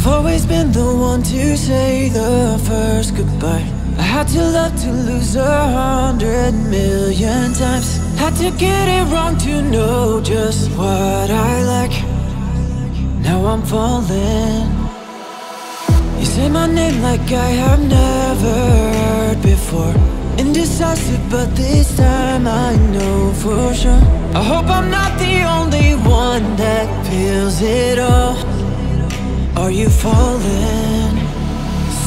I've always been the one to say the first goodbye. I had to love to lose a hundred million times. Had to get it wrong to know just what I like. Now I'm falling. You say my name like I have never heard before. Indecisive, but this time I know for sure. I hope I'm not the only one that feels it all. Are you falling?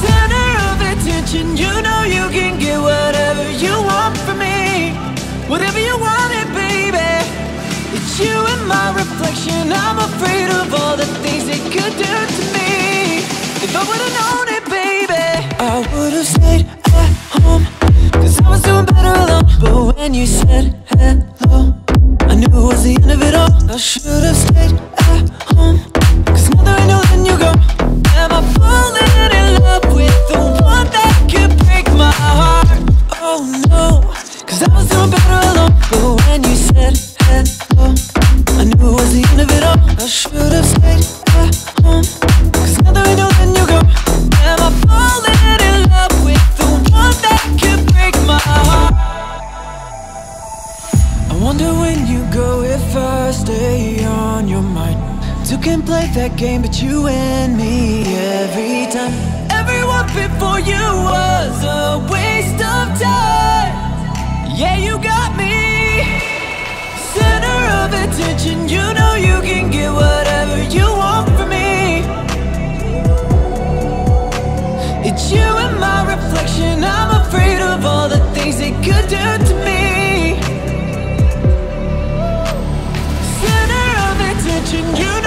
Center of attention, you know you can get whatever you want from me. Whatever you want it, baby. It's you and my reflection. I'm afraid of all the things it could do to me. If I would've known it, baby, I would've stayed at home. Cause I was doing better alone. But when you said hello, I knew it was the end of it all. I should've you said hello, I knew it was the end of it all. I should've stayed at now that know, then you go. Am I falling in love with the one that break my heart? I wonder when you go if I stay on your mind. Two can play that game, but you and me every time. Everyone before you was a attention, you know you can get whatever you want from me. It's you and my reflection. I'm afraid of all the things it could do to me. Center of attention, you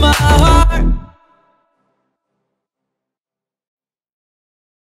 my heart.